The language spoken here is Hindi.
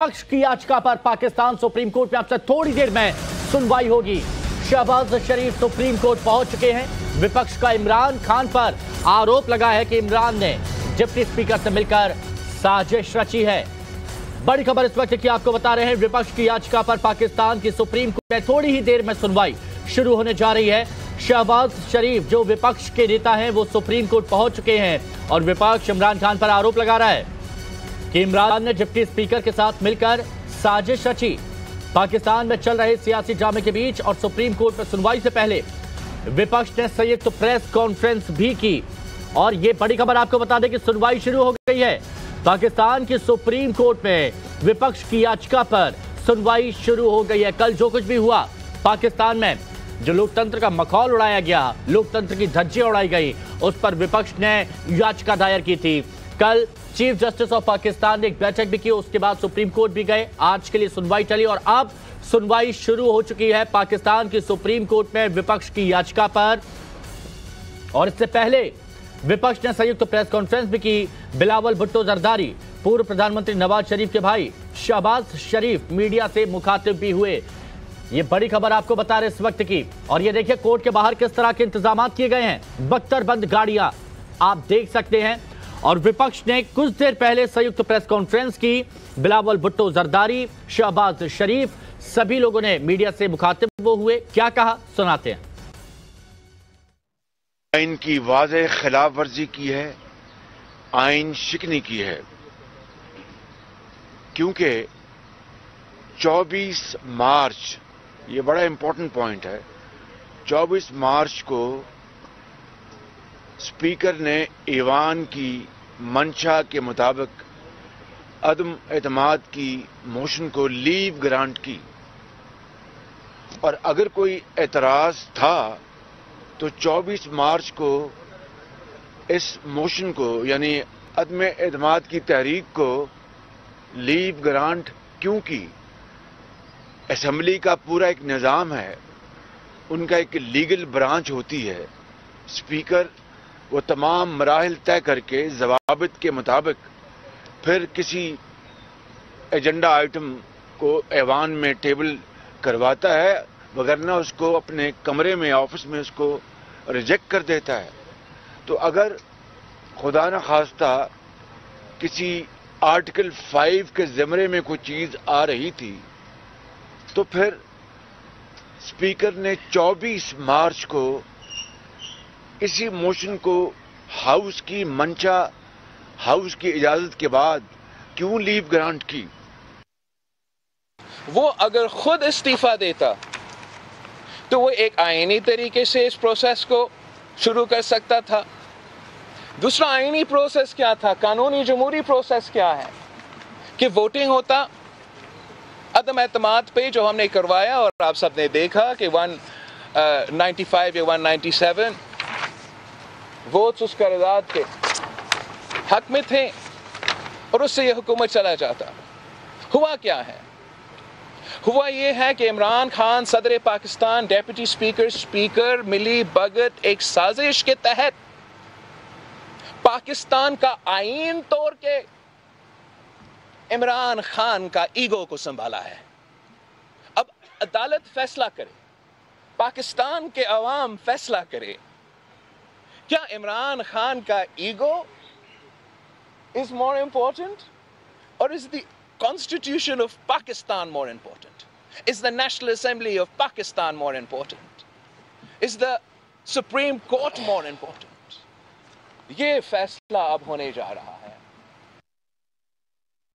विपक्ष की याचिका पर पाकिस्तान सुप्रीम कोर्ट में अब से थोड़ी देर में सुनवाई होगी। शहबाज शरीफ सुप्रीम कोर्ट पहुँच चुके हैं। विपक्ष का इमरान खान पर आरोप लगा है कि इमरान ने डिप्टी स्पीकर से मिलकर साजिश रची है। बड़ी खबर इस वक्त की आपको बता रहे हैं, विपक्ष की याचिका पर पाकिस्तान की सुप्रीम कोर्ट में थोड़ी ही देर में सुनवाई शुरू होने जा रही है। शहबाज शरीफ जो विपक्ष के नेता हैं, वो सुप्रीम कोर्ट पहुँच चुके हैं और विपक्ष इमरान खान पर आरोप लगा रहा है। कि इमरान ने डिप्टी स्पीकर के साथ मिलकर साजिश रची। पाकिस्तान में चल रहे सियासी ड्रामे के बीच और सुप्रीम कोर्ट में सुनवाई से पहले विपक्ष ने संयुक्त तो प्रेस कॉन्फ्रेंस भी की। और ये बड़ी खबर आपको बता दें कि सुनवाई शुरू हो गई है। पाकिस्तान की सुप्रीम कोर्ट में विपक्ष की याचिका पर सुनवाई शुरू हो गई है। कल जो कुछ भी हुआ, पाकिस्तान में जो लोकतंत्र का मखौल उड़ाया गया, लोकतंत्र की धज्जियाँ उड़ाई गई, उस पर विपक्ष ने याचिका दायर की थी। कल चीफ जस्टिस ऑफ़ पाकिस्तान ने एक बैठक भी की, उसके बाद सुप्रीम कोर्ट भी गए। आज के लिए सुनवाई चली और अब सुनवाई शुरू हो चुकी है पाकिस्तान की सुप्रीम कोर्ट में विपक्ष की याचिका पर। और इससे पहले विपक्ष ने संयुक्त प्रेस कॉन्फ्रेंस भी की, बिलावल भुट्टो जरदारी। पूर्व प्रधानमंत्री नवाज़ शरीफ के भाई शहबाज शरीफ मीडिया से मुखातिब भी हुए। ये बड़ी खबर आपको बता रहे इस वक्त की। और ये देखिए, कोर्ट के बाहर किस तरह के इंतज़ाम किए गए हैं। बख्तर बंद गाड़ियाँ, आप देख सकते हैं। और विपक्ष ने कुछ देर पहले संयुक्त प्रेस कॉन्फ्रेंस की। बिलावल भुट्टो जरदारी, शहबाज शरीफ, सभी लोगों ने मीडिया से मुखातिब वो हुए। क्या कहा? सुनाते हैं। आइन की वाज खिलाफ वर्जी की है, आइन शिकनी की है। क्योंकि 24 मार्च, ये बड़ा इंपॉर्टेंट पॉइंट है 24 मार्च को स्पीकर ने ईवान की मंशा के मुताबिक अदम एतमाद की मोशन को लीव ग्रांट की। और अगर कोई एतराज़ था तो 24 मार्च को इस मोशन को, यानी अदम एतमाद की तहरीक को लीव ग्रांट क्यों की? असम्बली का पूरा एक निज़ाम है, उनका एक लीगल ब्रांच होती है, स्पीकर वो तमाम मराहल तय करके, जवाबित के मुताबिक, फिर किसी एजेंडा आइटम को ऐवान में टेबल करवाता है, वगरना उसको अपने कमरे में, ऑफ़िस में उसको रिजेक्ट कर देता है। तो अगर खुदा न खास्ता किसी आर्टिकल फाइव के ज़मरे में कोई चीज़ आ रही थी तो फिर स्पीकर ने 24 मार्च को इसी मोशन को हाउस की मंशा, हाउस की इजाज़त के बाद क्यों लीव ग्रांट की? वो अगर खुद इस्तीफा देता तो वो एक आईनी तरीके से इस प्रोसेस को शुरू कर सकता था। दूसरा आईनी प्रोसेस क्या था? कानूनी जमहूरी प्रोसेस क्या है? कि वोटिंग होता, अदम एतमाद पे जो हमने करवाया और आप सबने देखा कि वन नाइन्टी फाइव या वन नाइन्टी सेवन वोट्स उस करारदाद के हक में थे और उससे यह हुकूमत चला जाता। हुआ क्या है? हुआ यह है कि इमरान खान सदर पाकिस्तान डेप्यूटी स्पीकर स्पीकर मिली भगत एक साजिश के तहत पाकिस्तान का आइन तोड़ के इमरान खान का ईगो को संभाला है। अब अदालत फैसला करे, पाकिस्तान के अवाम फैसला करे क्या इमरान खान का ईगो इज़ मोर इंपॉर्टेंट और is the constitution of Pakistan more important is the national assembly of Pakistan more important is the supreme court more important ये फैसला अब होने जा रहा